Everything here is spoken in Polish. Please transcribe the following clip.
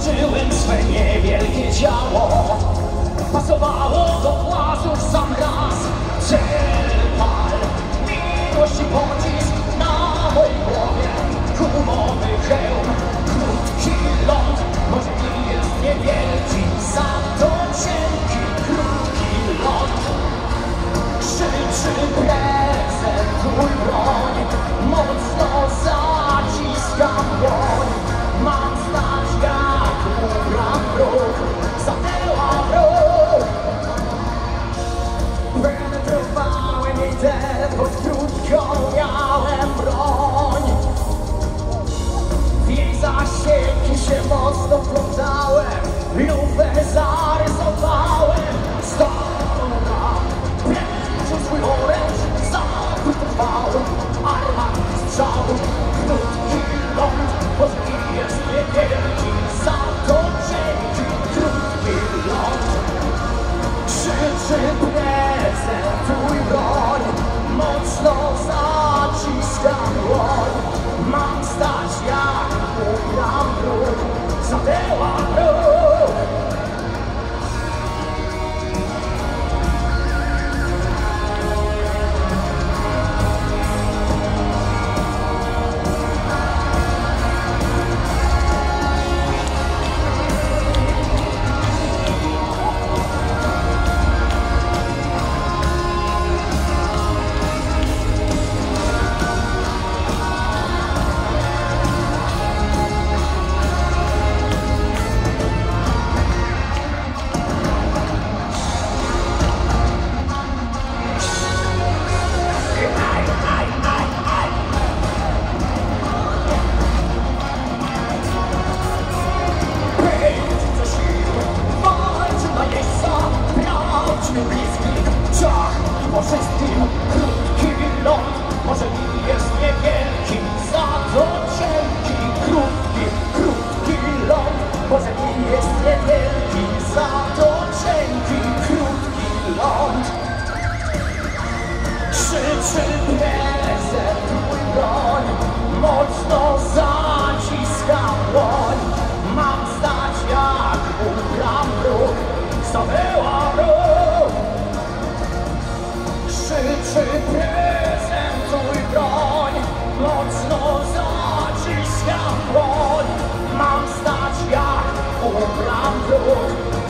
Tworzyłem swe niewielkie ciało. Pasowało do płaszcza Może z tym krótki lot, może mi jest niewiele. Lord.